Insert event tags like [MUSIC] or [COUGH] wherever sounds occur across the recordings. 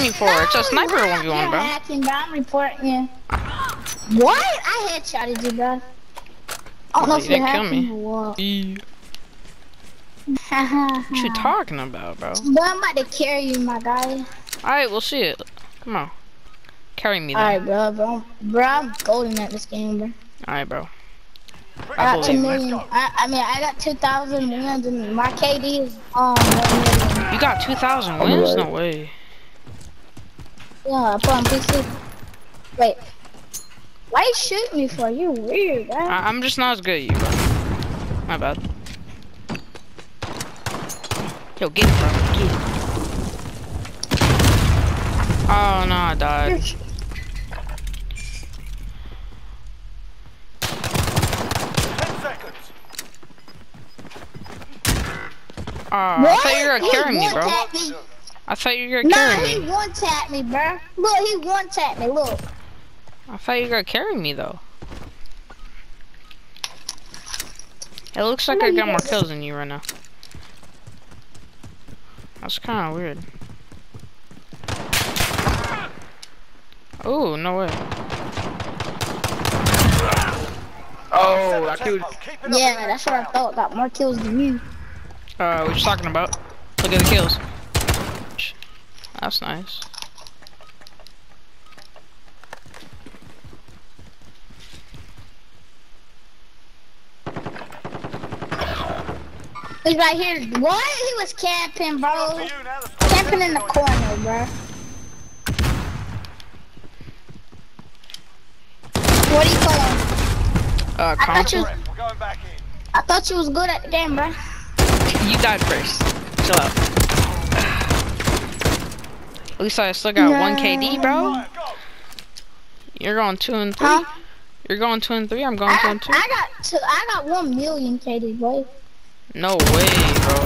hacking me for? It's a sniper you're 1v1, You're bro. hacking, bro. I'm reporting you. What? I headshotted you, bro. I don't know Oh, if you you're didn't kill hacking me. what. [LAUGHS] What you talking about, bro? But I'm about to carry you, my guy. Alright, we'll see it. Come on. Carry me then. Alright, bro, bro. Bro, I'm golden at this game, bro. Alright, bro. I I got two million. I, I mean, I got 2,000 wins, and my KD is um You got 2,000 wins? No way. Yeah, I put on PC. Wait. Why you shooting me for? You weird, man. I I'm just not as good as you, bro. My bad. Yo, get it, bro. Get it. Oh, no, I died. Oh, I thought you were gonna He carry me, bro. One-tapped. I thought you were gonna Nah, carry he me. one tapped me, bro. Look, he one tapped me. Look. I thought you were gonna carry me, though. It looks like No, I got more kills than you right now. That's kind of weird. Oh, no way. Oh, that dude. Tempo. Keep it up. Yeah, that's what I thought. Got more kills than you. Uh, what you talking about? Look at the kills. That's nice. He's right here. What? He was camping, bro. to you now. The squad's Camping in the ready to corner, bro. What are you calling? Uh, I thought you, you. We're going back in. I thought you was good at the game, bro. You died first. Chill out. At least I still got one KD, bro. You're going two and three. Huh? You're going two and three. I'm going two I, and two. I got two. I got one million KD, bro. No way, bro.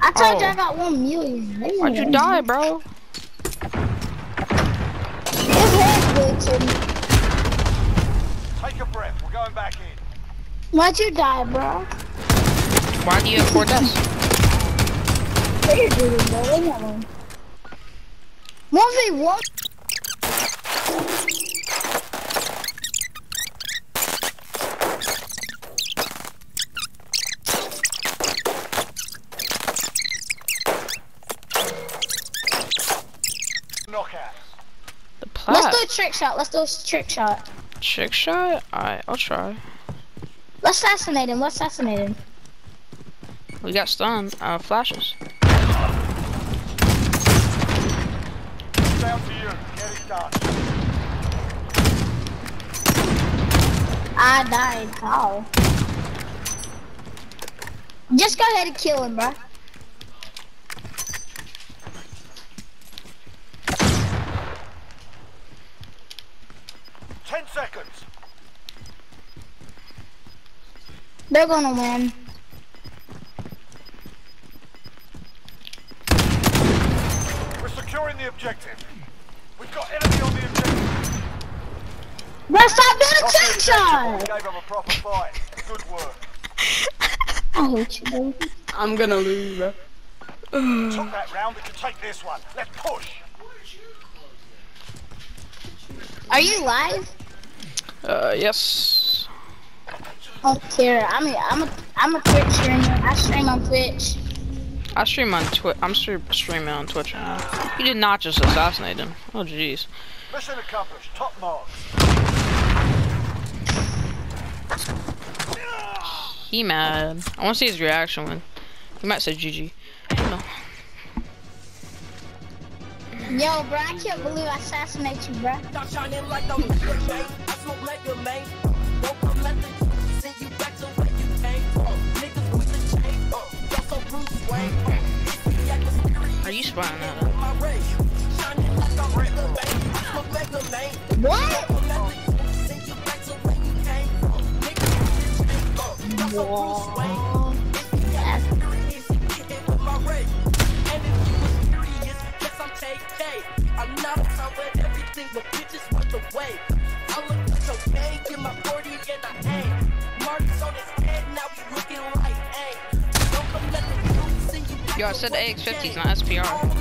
I told you Oh. I got one million. Why'd you die, bro? His head good. Take a breath. We're going back in. Why'd you die, bro? Why do you have four deaths? 1v1? Let's do a trick shot. Let's do a trick shot. Trick shot? Alright, I'll try. Let's assassinate him. Let's assassinate him. We got stun. Uh, flashes. I died. How? Just go ahead and kill him, bro. Ten seconds. They're gonna win. We're securing the objective. We've got enemy on the. Bro, stop doing a Not trick the shot. Gave them a proper fight. Good work. [LAUGHS] I hate you, dude. I'm gonna lose, bro. [SIGHS] Took that round. We can take this one. Let's push. Are you live? Uh, yes. I don't care. I mean, I'm a, I'm a Twitch streamer. I stream on Twitch. I stream on Twitch. I'm stre- streaming on Twitch right now. You did not just assassinate him. Oh, jeez. Mission accomplished. Top marks. He mad. I want to see his reaction when he might say GG. No. Yo, bro, I can't believe I assassinated you, bro. Stop shining like I'm the man. I smoke like your man. Won't come let the send you back to where you came from. Niggas with the chain. Uh, y'all so Bruce Wayne. Uh, Are you spying at on curious, guess I'm not a everything, but bitches want the way. I look like cocaine, get my 40 and I aim. Marks on his head, now he looking like aim. Don't come let the truth send you Yo, I said AX50 's not SPR.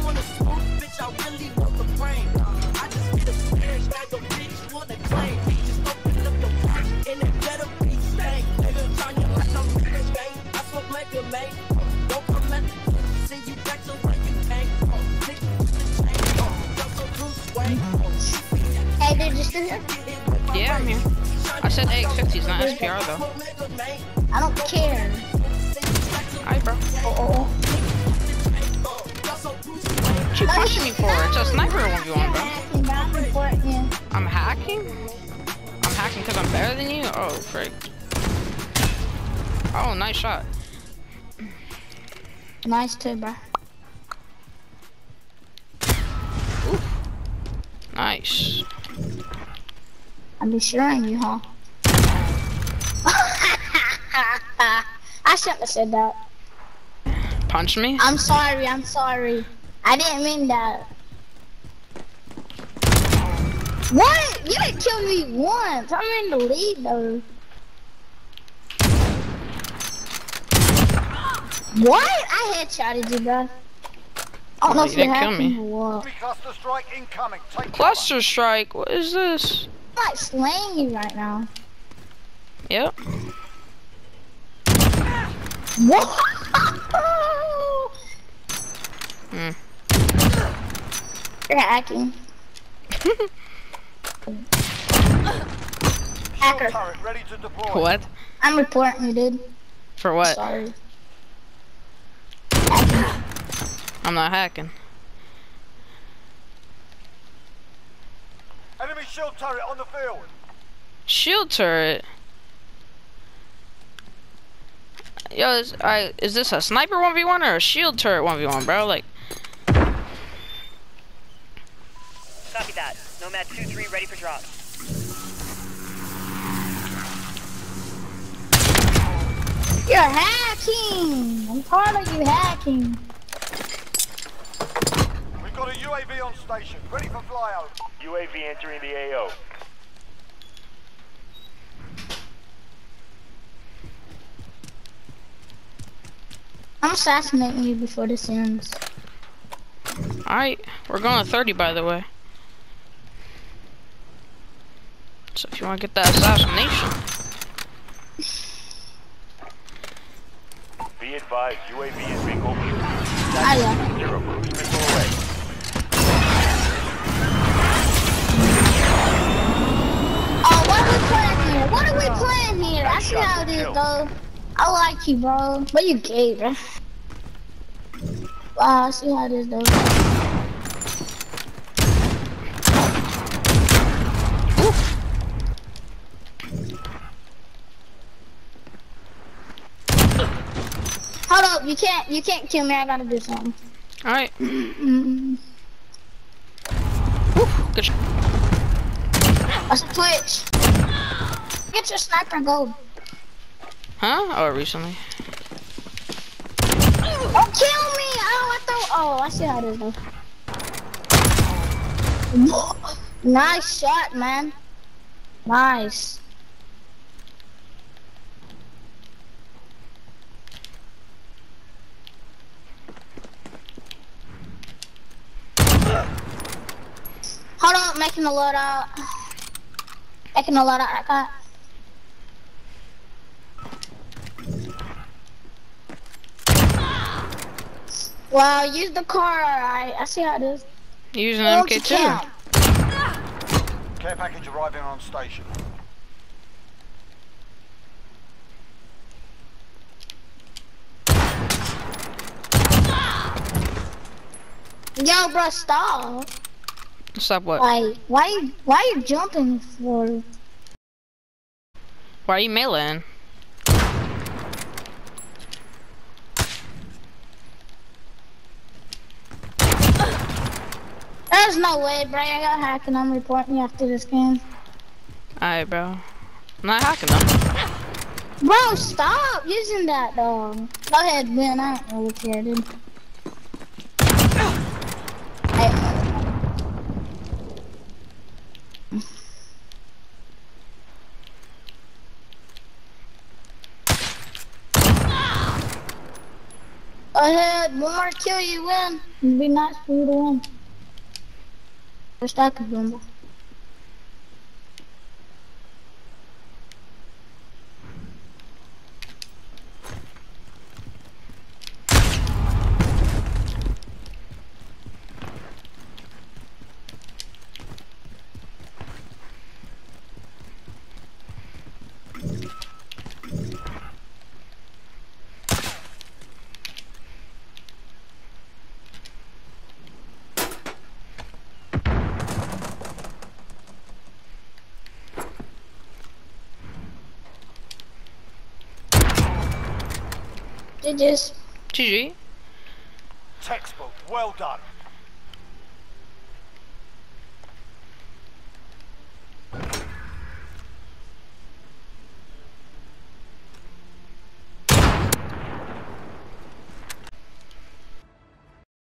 made. Don't come at you back to where you came. Take the chain, don't go Hey, just in here? Yeah, I'm here. I said AX50 is not SPR though. I don't care. Alright, bro. Uh oh. What you pushing me for? It's a sniper 1v1, bro. I'm hacking? I'm hacking because I'm better than you? Oh, frick. Oh, nice shot. Nice too, bro. Nice. I'm be sharing you, huh? [LAUGHS] I shouldn't have said that. Punch me? I'm sorry, I'm sorry. I didn't mean that. What? You didn't kill me once. I'm in the lead though. What? I headshotted you, bro. I don't know Oh, if you didn't kill me. or what. Cluster strike incoming. Take cover. Cluster strike? What is this? I'm like slaying you right now. Yep. What? Hmm. You're hacking. [LAUGHS] Hacker. ready to. What? I'm reporting you, dude. For what? Sorry. I'm not hacking. Enemy shield turret on the field. Shield turret? Yo, is, I, is this a sniper 1v1 or a shield turret 1v1, bro? Like, Copy that. Nomad 2-3 ready for drop. You're hacking. I'm tired of you hacking. We've got a UAV on station. Ready for flyover. UAV entering the AO. I'm assassinating you before this ends. alright. We're going to 30, by the way. So if you want to get that assassination. Advised, UAV is being overviewed. I love Zero cruise missile away. Oh, what are we playing here? What are we uh, playing here? I see how it is, though. I like you, bro. But you gay, bro. Wow, I see how it is, though. You can't, you can't kill me. I gotta do something. Alright. [CLEARS THROAT] Mm-mm. Good sh- That's Twitch. Get your sniper gold. Huh? Oh, recently. Don't kill me! Oh, I thought. Oh, I see how it is though. nice shot, man. Nice. Hold on, making a load out. Making a load out. I got. Wow, use the car. I I see how it is. Oh, you using Go to MK2? camp. Care package arriving on station. Yo, bro, stop. Stop what? Why? why, why are you jumping for? Why are you meleeing? There's no way, bro. I got hacked and I'm reporting you after this game. Alright, bro. I'm not hacking them. Bro, stop using that, dog. Go ahead, Ben. I don't really care, dude. Hey. Go ahead, one more kill, you win. It'd be nice for you to win. Wish I could win. They just GG. Textbook. Well done.